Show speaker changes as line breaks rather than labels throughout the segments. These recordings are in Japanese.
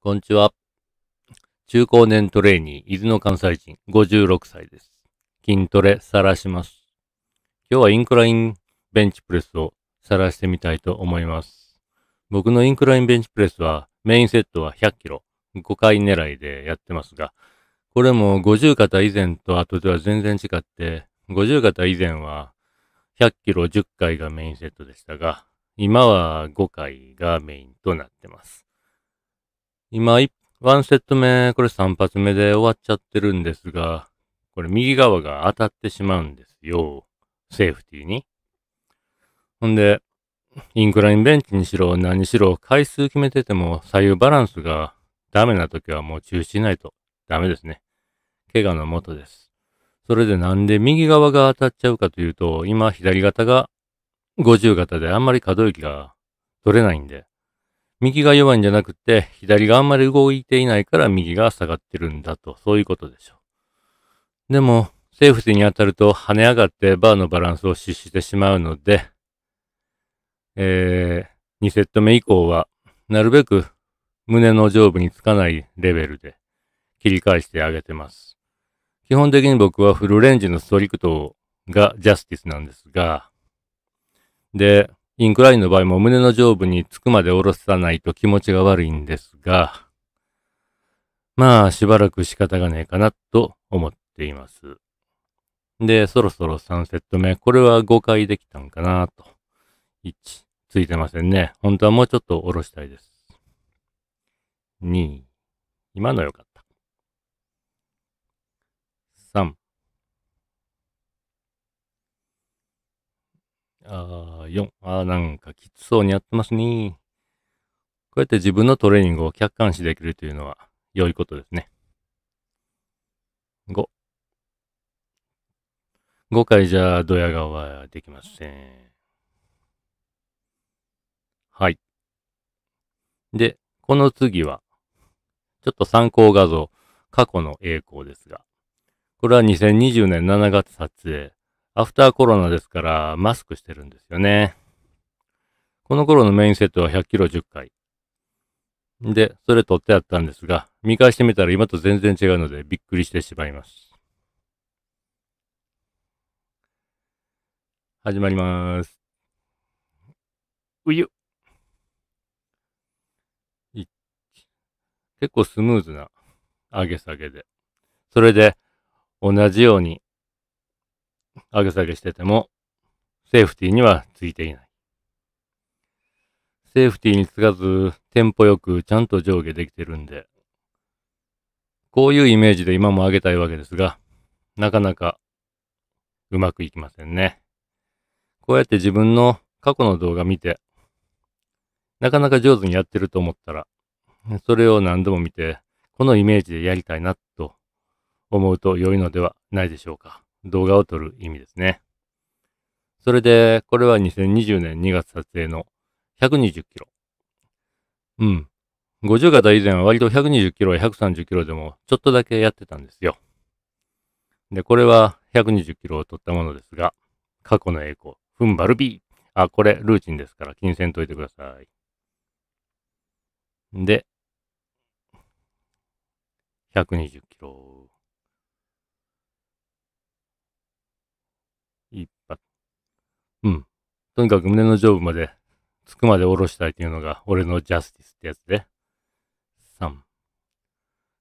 こんにちは。中高年トレーニー、伊豆の関西人、56歳です。筋トレ、さらします。今日はインクラインベンチプレスをさらしてみたいと思います。僕のインクラインベンチプレスは、メインセットは100キロ、5回狙いでやってますが、これも50肩以前と後では全然違って、50肩以前は100キロ10回がメインセットでしたが、今は5回がメインとなってます。今、ワンセット目、これ3発目で終わっちゃってるんですが、これ右側が当たってしまうんですよ。セーフティーに。ほんで、インクラインベンチにしろ何しろ回数決めてても左右バランスがダメな時はもう中止しないとダメですね。怪我のもとです。それでなんで右側が当たっちゃうかというと、今左肩が50型であんまり可動域が取れないんで、右が弱いんじゃなくて、左があんまり動いていないから右が下がってるんだと、そういうことでしょう。でも、セーフティに当たると跳ね上がってバーのバランスを失してしまうので、えー、2セット目以降は、なるべく胸の上部につかないレベルで切り返してあげてます。基本的に僕はフルレンジのストリクトがジャスティスなんですが、で、インクラインの場合も胸の上部につくまで下ろさないと気持ちが悪いんですが、まあしばらく仕方がねえかなと思っています。で、そろそろ3セット目。これは5回できたんかなと。1、ついてませんね。本当はもうちょっと下ろしたいです。2、今のよかった。3、ああ、4。ああ、なんかきつそうにやってますね。こうやって自分のトレーニングを客観視できるというのは良いことですね。5。5回じゃドヤ顔はできません。はい。で、この次は、ちょっと参考画像、過去の栄光ですが、これは2020年7月撮影。アフターコロナですからマスクしてるんですよね。この頃のメインセットは100キロ10回。で、それ取ってあったんですが、見返してみたら今と全然違うのでびっくりしてしまいます。始まります。うゆ。結構スムーズな上げ下げで。それで同じように上げ下げしてても、セーフティーにはついていない。セーフティーにつかず、テンポよくちゃんと上下できてるんで、こういうイメージで今も上げたいわけですが、なかなかうまくいきませんね。こうやって自分の過去の動画見て、なかなか上手にやってると思ったら、それを何度も見て、このイメージでやりたいなと思うと良いのではないでしょうか。動画を撮る意味ですね。それで、これは2020年2月撮影の120キロ。うん。50型以前は割と120キロや130キロでもちょっとだけやってたんですよ。で、これは120キロを取ったものですが、過去の栄光、踏ん張るビー。あ、これルーチンですから気にせんといてください。で、120キロ。一発。うん。とにかく胸の上部まで、つくまで下ろしたいというのが、俺のジャスティスってやつで。3。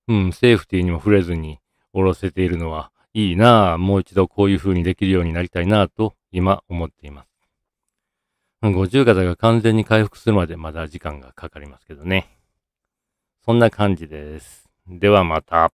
うん、セーフティーにも触れずに下ろせているのは、いいなぁ。もう一度こういう風にできるようになりたいなぁと、今思っています。50型が完全に回復するまでまだ時間がかかりますけどね。そんな感じです。ではまた。